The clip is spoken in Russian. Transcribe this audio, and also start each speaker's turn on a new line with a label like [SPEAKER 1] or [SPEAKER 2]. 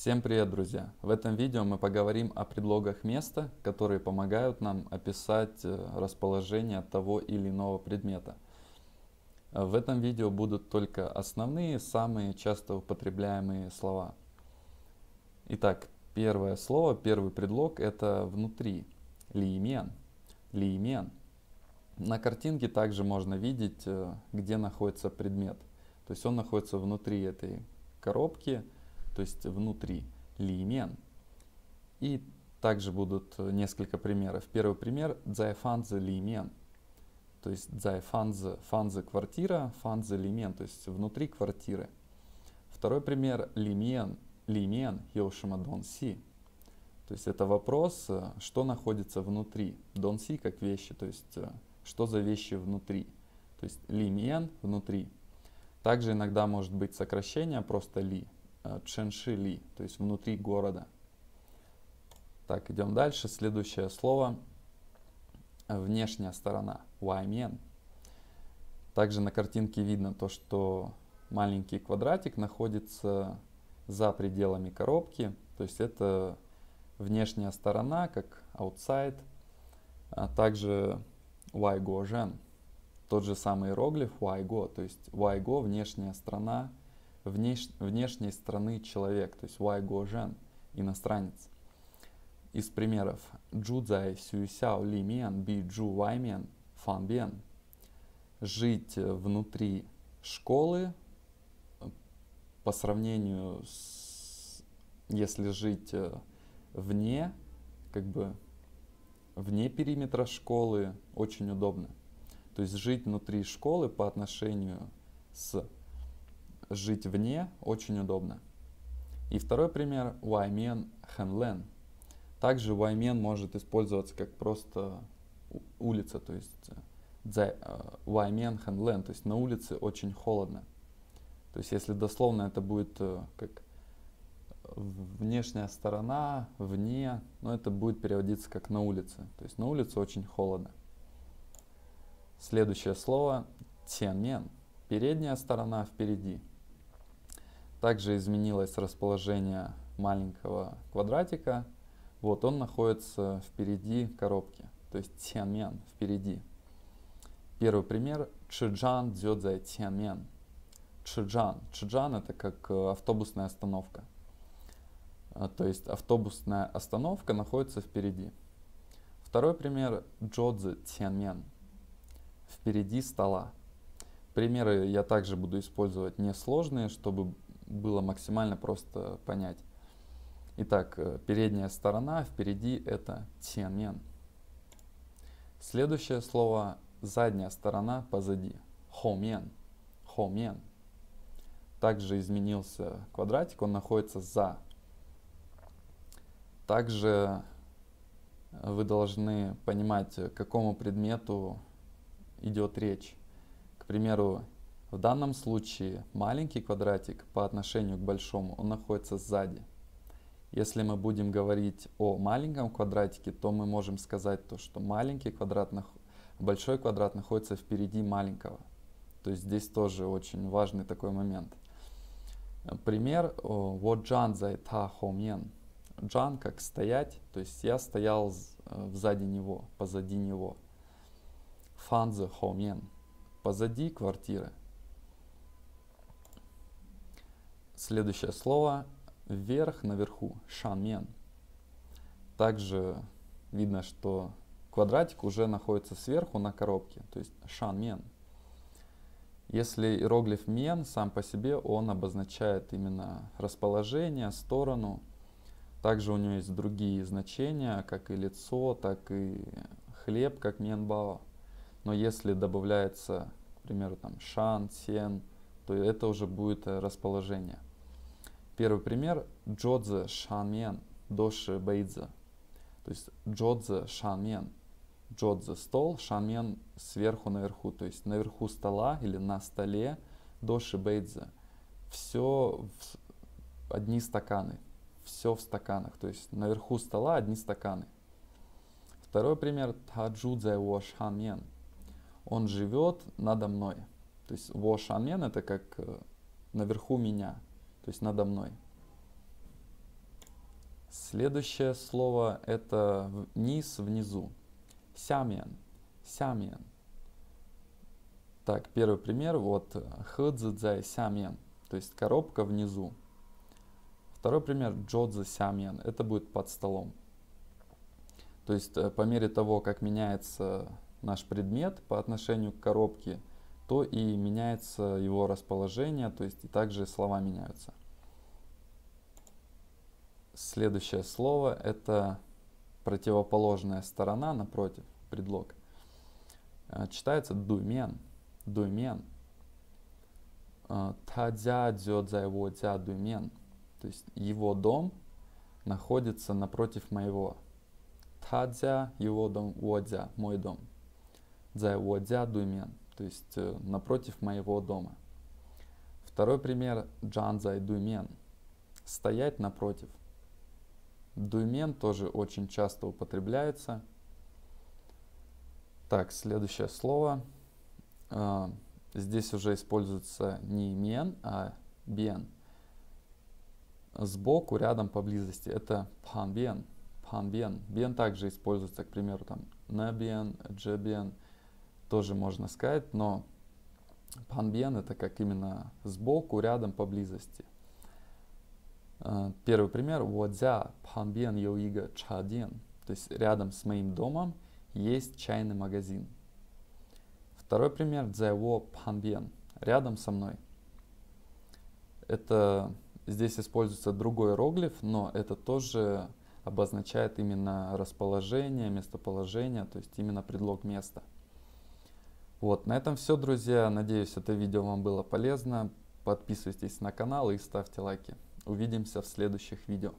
[SPEAKER 1] Всем привет, друзья! В этом видео мы поговорим о предлогах места, которые помогают нам описать э, расположение того или иного предмета. В этом видео будут только основные, самые часто употребляемые слова. Итак, первое слово, первый предлог это внутри. Лимен. Лимен. На картинке также можно видеть, э, где находится предмет. То есть он находится внутри этой коробки, то есть внутри лимен. И также будут несколько примеров. Первый пример – дзайфанзе лимен. То есть дзайфанзе, фанзе квартира, фанзе лимен, то есть внутри квартиры. Второй пример – лимен, лимен йошима донси. То есть это вопрос, что находится внутри. Донси как вещи, то есть что за вещи внутри. То есть лимен внутри. Также иногда может быть сокращение просто ли, Э, Ченшили, то есть внутри города. Так, идем дальше. Следующее слово. Внешняя сторона. Ваймен. Также на картинке видно то, что маленький квадратик находится за пределами коробки. То есть это внешняя сторона, как outside. А также Waigo Жен. Тот же самый иероглиф Waigo. То есть Waigo внешняя сторона внеш, внешней стороны человек, то есть Wai Гожен, иностранец. Из примеров Джудзай Сюсяо Ли Мен Би Джу Вай Мен Фан Бен. Жить внутри школы по сравнению с если жить э, вне, как бы вне периметра школы очень удобно. То есть жить внутри школы по отношению с жить вне очень удобно. И второй пример – Ваймен Хенлен. Также Ваймен может использоваться как просто улица, то есть Ваймен э, Хенлен, то есть на улице очень холодно. То есть если дословно это будет э, как внешняя сторона, вне, но это будет переводиться как на улице. То есть на улице очень холодно. Следующее слово – тянмен. Передняя сторона впереди. Также изменилось расположение маленького квадратика. Вот он находится впереди коробки, то есть тянмен впереди. Первый пример. Чжан дзёдзай тянмен. Чжан. Чжан это как э, автобусная остановка. Э, то есть автобусная остановка находится впереди. Второй пример. Джодзе тянмен. Впереди стола. Примеры я также буду использовать несложные, чтобы было максимально просто понять. Итак, э, передняя сторона, впереди это тянмен. Следующее слово задняя сторона позади. Хомен. Хомен. Также изменился квадратик, он находится за. Также вы должны понимать, к какому предмету идет речь. К примеру, в данном случае маленький квадратик по отношению к большому, он находится сзади. Если мы будем говорить о маленьком квадратике, то мы можем сказать то, что маленький квадрат, большой квадрат находится впереди маленького. То есть здесь тоже очень важный такой момент. Пример. Вот Джан зай та хомен. Джан как стоять, то есть я стоял э, сзади него, позади него. Фан зе хомен. Позади квартиры. Следующее слово вверх, наверху, шанмен. Также видно, что квадратик уже находится сверху на коробке, то есть шанмен. Если иероглиф мен сам по себе, он обозначает именно расположение, сторону. Также у него есть другие значения, как и лицо, так и хлеб, как менбао. Но если добавляется, к примеру, там шан, сен, то это уже будет расположение. Первый пример – Джодзе Шанмен Доши Бейдзе. То есть Джодзе Шанмен. Джодзе – стол, Шанмен – сверху наверху. То есть наверху стола или на столе Доши Бейдзе. Все в одни стаканы. Все в стаканах. То есть наверху стола одни стаканы. Второй пример – Таджудзе Во Шанмен. Он живет надо мной. То есть Во Шанмен – это как э, наверху меня – то есть надо мной. Следующее слово это вниз, внизу. Сямян. Сямян. Так, первый пример. Вот хэцзэцзай сямян. То есть коробка внизу. Второй пример. Джодзе сямян. Это будет под столом. То есть э, по мере того, как меняется наш предмет по отношению к коробке, то и меняется его расположение, то есть и также слова меняются. Следующее слово это противоположная сторона напротив, предлог. Э, читается дуймен, дуймен. Э, Та дзя дзё дзя его дзя дуймен. То есть его дом находится напротив моего. Та дзя его дом, во дзя, мой дом. Дзя во дзя дуймен. То есть э, напротив моего дома. Второй пример джан дзай дуймен. Стоять напротив. Дуймен тоже очень часто употребляется. Так, следующее слово. А, здесь уже используется не мен, а бен. Сбоку, рядом, поблизости. Это пан бен. Пан бен. Также используется, к примеру, там на бен, джебен. Тоже можно сказать, но пан бен это как именно сбоку, рядом, поблизости. А, первый пример. Водзя Пханбиан Йоига Чаден. То есть рядом с моим домом есть чайный магазин. Второй пример. Дзяво Пханбиан. Рядом со мной. Это здесь используется другой иероглиф, но это тоже обозначает именно расположение, местоположение, то есть именно предлог места. Вот, на этом все, друзья. Надеюсь, это видео вам было полезно. Подписывайтесь на канал и ставьте лайки. Увидимся в следующих видео.